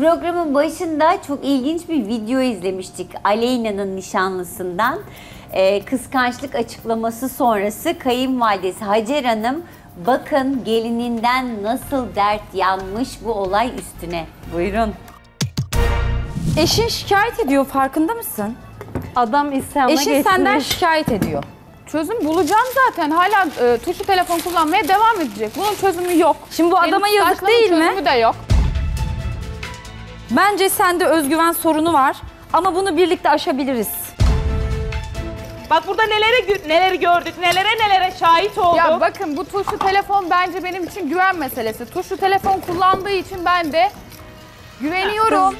Programın başında çok ilginç bir video izlemiştik Aleyna'nın nişanlısından. Ee, kıskançlık açıklaması sonrası kayınvalidesi Hacer Hanım bakın gelininden nasıl dert yanmış bu olay üstüne. Buyurun. Eşin şikayet ediyor farkında mısın? Adam isyana Eşin geçmiş. senden şikayet ediyor. Çözüm bulacağım zaten. Hala e, tuşlu telefon kullanmaya devam edecek. Bunun çözümü yok. Şimdi bu adama Benim yazık kıskançlığımın değil mi? çözümü de yok. Bence sende özgüven sorunu var ama bunu birlikte aşabiliriz. Bak burada neleri gö- neleri gördük, nelere nelere şahit olduk. Ya bakın bu tuşlu telefon bence benim için güven meselesi. Tuşlu telefon kullandığı için ben de güveniyorum.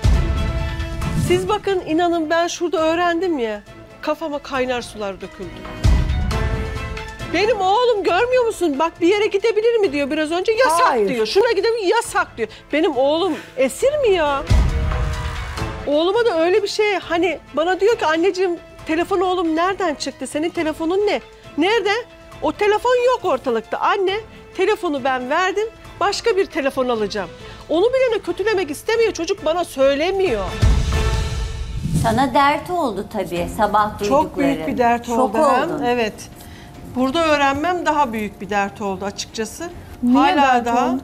Siz bakın inanın ben şurada öğrendim ya. Kafama kaynar sular döküldü. Benim oğlum görmüyor musun? Bak bir yere gidebilir mi diyor biraz önce yasak Hayır. diyor. Şuna gidebilir yasak diyor. Benim oğlum esir mi ya? Oğluma da öyle bir şey hani bana diyor ki anneciğim telefon oğlum nereden çıktı? Senin telefonun ne? Nerede? O telefon yok ortalıkta. Anne telefonu ben verdim başka bir telefon alacağım. Onu bile kötülemek istemiyor çocuk bana söylemiyor. Sana dert oldu tabii sabah duydukların. Çok büyük bir dert Şok oldu. hem. oldun. Evet. Burada öğrenmem daha büyük bir dert oldu açıkçası. Niye Hala dert daha oldu?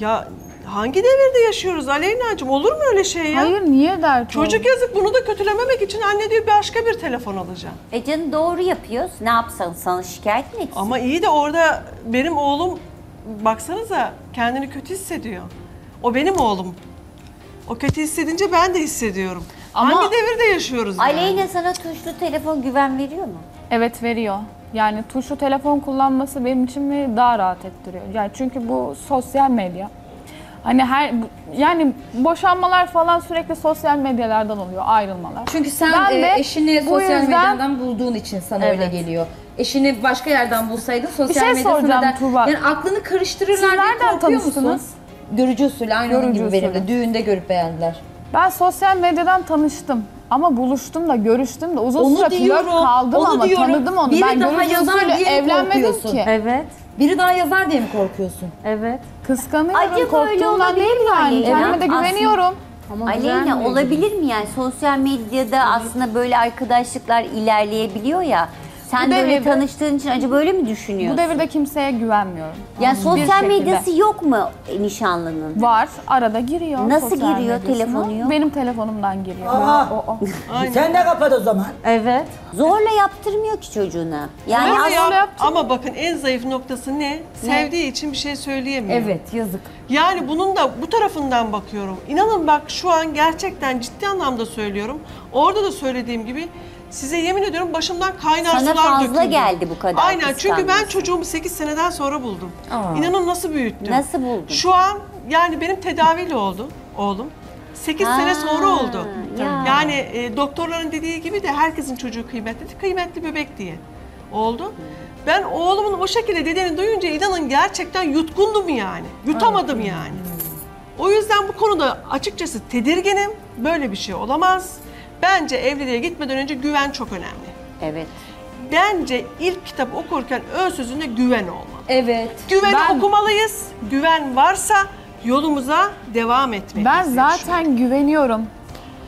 ya hangi devirde yaşıyoruz Aleyna'cığım? Olur mu öyle şey ya? Hayır niye dert Çocuk oldu? yazık bunu da kötülememek için anne diyor başka bir telefon alacağım. E canım doğru yapıyoruz. Ne yapsan sana şikayet mi etsin? Ama iyi de orada benim oğlum baksanıza kendini kötü hissediyor. O benim oğlum. O kötü hissedince ben de hissediyorum. Ama- Hangi devirde yaşıyoruz yani? Aleyna sana tuşlu telefon güven veriyor mu? Evet veriyor. Yani tuşlu telefon kullanması benim için beni daha rahat ettiriyor. Yani çünkü bu sosyal medya. Hani her yani boşanmalar falan sürekli sosyal medyalardan oluyor, ayrılmalar. Çünkü sen Ben e, eşini bu sosyal yüzden- medyadan bulduğun için sana öyle geliyor. Eşini başka yerden bulsaydın sosyal şey medya soracağım Tuğba. Yani aklını karıştırırlar Siz diye nereden korkuyor musun? tanıştınız? Görücü usulü aynı onun Görücü gibi benim de. usulü. Düğünde görüp beğendiler. Ben sosyal medyadan tanıştım. Ama buluştum da görüştüm de uzun Onu süre flört diyorum, kaldım onu ama diyorum. tanıdım onu. Biri ben daha yazar diye evlenmedim ki. Evet, Biri daha yazar diye mi korkuyorsun? evet. Kıskanıyorum, Acaba öyle korktuğumdan değil yani. Kendime de Aslında- güveniyorum. Ama Aleyna olabilir mi yani sosyal medyada aslında böyle arkadaşlıklar ilerleyebiliyor ya. Sen Bu de öyle devirde- tanıştığın için acaba öyle mi Bu düşünüyorsun? devirde kimseye güvenmiyorum. yani Bir sosyal şekilde. medyası yok mu nişanlının? Var, arada giriyor. Nasıl sosyal giriyor? medyasına. Telefonu yok. Benim telefonumdan giriyor. Aa. O, o. Sen de kapat o zaman. Evet. Zorla yaptırmıyor ki çocuğuna. Yani Ama, ya- ama bakın en zayıf noktası ne? Sevdiği için bir şey söyleyemiyor. Evet yazık. Yani bunun da bu tarafından bakıyorum. İnanın bak şu an gerçekten ciddi anlamda söylüyorum. Orada da söylediğim gibi size yemin ediyorum başımdan kaynar Sana sular fazla döküldü. geldi bu kadar Aynen çünkü ben kıskanması. çocuğumu 8 seneden sonra buldum. Aa. İnanın nasıl büyüttüm. Nasıl buldun? Şu an yani benim tedaviyle oldu oğlum. 8 Ha, sene sonra oldu. ya. Yani e, doktorların dediği gibi de herkesin çocuğu kıymetli. Kıymetli bebek diye oldu. Ben oğlumun o şekilde dediğini duyunca inanın gerçekten yutkundum yani. Yutamadım yani. O yüzden bu konuda açıkçası tedirginim. Böyle bir şey olamaz. Bence evliliğe gitmeden önce güven çok önemli. Evet. Bence ilk kitap okurken ön sözünde güven olmalı. Evet. Güveni Ben- okumalıyız. Güven varsa yolumuza devam etmeliyiz. Ben zaten güveniyorum.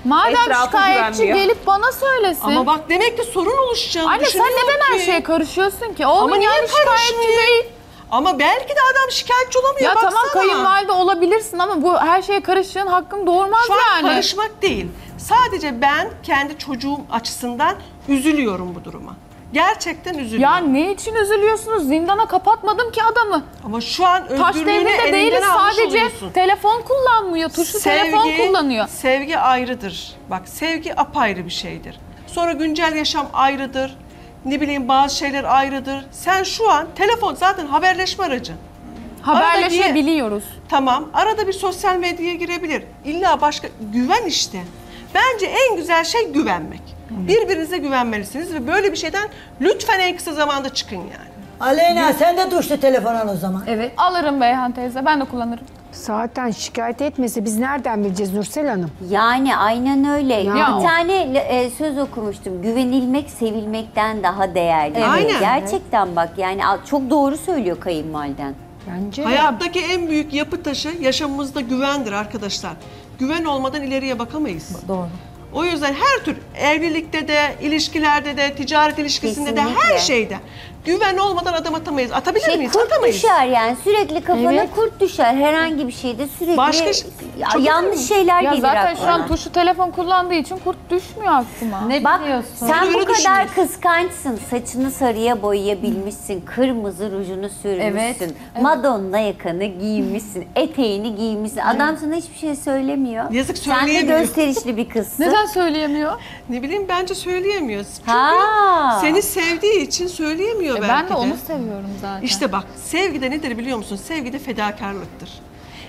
Madem Etrafı şikayetçi güvenmiyor. gelip bana söylesin. Ama bak demek ki sorun oluşacağını Anne sen neden her ki. şeye karışıyorsun ki? Oğlum Ama niye yani şikayetçi değil. Ama belki de adam şikayetçi olamıyor Ya baksana. tamam kayınvalide olabilirsin ama bu her şeye karıştığın hakkın doğurmaz Şu an yani. karışmak değil. Sadece ben kendi çocuğum açısından üzülüyorum bu duruma. Gerçekten Ya üzülüyorum. ne için üzülüyorsunuz? Zindana kapatmadım ki adamı. Ama şu an Taş özgürlüğünü devrinde elinden değiliz almış sadece oluyorsun. telefon kullanmıyor. Tuşlu telefon kullanıyor. Sevgi ayrıdır. Bak sevgi apayrı bir şeydir. Sonra güncel yaşam ayrıdır. Ne bileyim bazı şeyler ayrıdır. Sen şu an telefon zaten haberleşme aracı. Haberleşebiliyoruz. Tamam arada bir sosyal medyaya girebilir. İlla başka güven işte. Bence en güzel şey güvenmek. Birbirinize güvenmelisiniz ve böyle bir şeyden lütfen en kısa zamanda çıkın yani. Aleyna sen de tuşlu telefon al o zaman. Evet. Alırım Beyhan teyze ben de kullanırım. Zaten şikayet etmese biz nereden bileceğiz Nursel Hanım? Yani aynen öyle. Ya. Bir tane e, söz okumuştum. Güvenilmek sevilmekten daha değerli. Evet. Aynen. Gerçekten bak yani çok doğru söylüyor kayınvaliden. Bence de. Hayattaki en büyük yapı taşı yaşamımızda güvendir arkadaşlar. güven olmadan ileriye bakamayız. Doğru. O yüzden her tür evlilikte de, ilişkilerde de, ticaret ilişkisinde de Kesinlikle. her şeyde güven olmadan adım atamayız. Atabilir Şey, miyiz? kurt Atamayız. düşer yani sürekli kafana Evet. kurt düşer herhangi bir şeyde sürekli Başka Ya, Çok yanlış şeyler Ya gelir zaten aklına. şu an tuşlu telefon kullandığı için kurt düşmüyor aklıma. Ne Bak biliyorsun? sen bu kadar düşünüyorsun. kıskançsın. Saçını sarıya boyayabilmişsin. Kırmızı rujunu sürmüşsün. Evet, Madonna yakanı giymişsin. Eteğini giymişsin. Adam sana hiçbir şey söylemiyor. Yazık, Sen de söyleyemiyor. gösterişli bir kızsın. Neden söyleyemiyor? Ne bileyim bence söyleyemiyoruz. Çünkü Ha. seni sevdiği için söyleyemiyor E belki ben de de. onu seviyorum zaten. İşte bak sevgide nedir biliyor musun? Sevgide fedakarlıktır.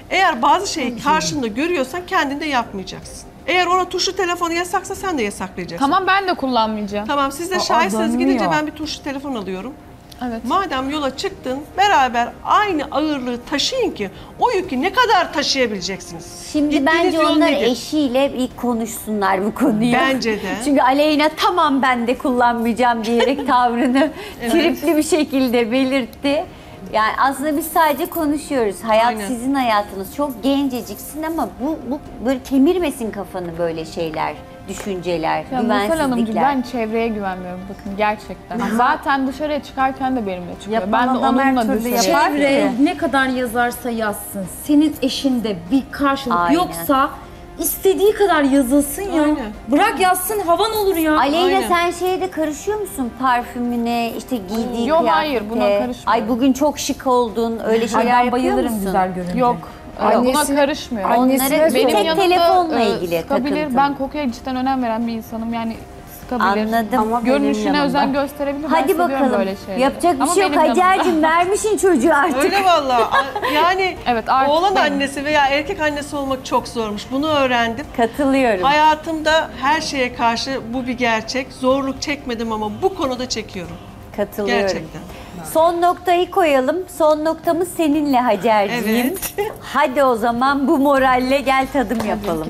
Eğer bazı şeyi karşında görüyorsan kendinde yapmayacaksın. Eğer ona tuşlu telefonu yasaksa sen de yasaklayacaksın. Tamam ben de kullanmayacağım. Tamam siz de şahitseniz gidince ben bir tuşlu telefon alıyorum. Evet. Madem yola çıktın beraber aynı ağırlığı taşıyın ki o yükü ne kadar taşıyabileceksiniz? Şimdi Gittiğiniz bence yol onlar nedir? eşiyle bir konuşsunlar bu konuyu. Bence de. Çünkü Aleyna tamam ben de kullanmayacağım diyerek tavrını tripli bir şekilde belirtti. Yani aslında biz sadece konuşuyoruz. Hayat Aynen. sizin hayatınız. Çok genceciksin ama bu, bu böyle kemirmesin kafanı böyle şeyler, düşünceler, Ya Nursel Hanımcığım güvensizlikler. ben çevreye güvenmiyorum bakın gerçekten. Zaten dışarıya çıkarken de benimle çıkıyor. Yapan ben de onunla dışarıya. Çevre ne kadar yazarsa yazsın. Senin eşinde bir karşılık Aynen. yoksa istediği kadar yazılsın ya. Aynen. Bırak yazsın havan olur ya. Aleyna sen şeye de karışıyor musun? Parfümüne, işte giydiği Yok, kıyafete. hayır, buna karışmıyorum. Ay bugün çok şık oldun. Öyle Ay, şeyler ben yapıyor bayılırım musun? güzel görünce. Yok. E, Buna Annesine- karışmıyorum. Annesine Onları benim tek yanımda telefonla e, ilgili sıkabilir. takıntım. Ben kokuya cidden önem veren bir insanım. Yani sıkabilir. Anladım. Ama benim Görünüşüne yanımda. özen gösterebilir. Ben Hadi seviyorum bakalım. Böyle şeyleri. Yapacak bir Ama şey yok. benim yanımda- Hacer'cim vermişin çocuğu artık. Öyle vallahi. A- Yani Evet, artık oğlan benim. annesi veya erkek annesi olmak çok zormuş. Bunu öğrendim. Katılıyorum. Hayatımda her şeye karşı bu bir gerçek. Zorluk çekmedim ama bu konuda çekiyorum. Katılıyorum. Gerçekten. Son noktayı koyalım. Son noktamız seninle Hacer'ciğim. Evet. Hadi o zaman bu moralle gel tadım yapalım.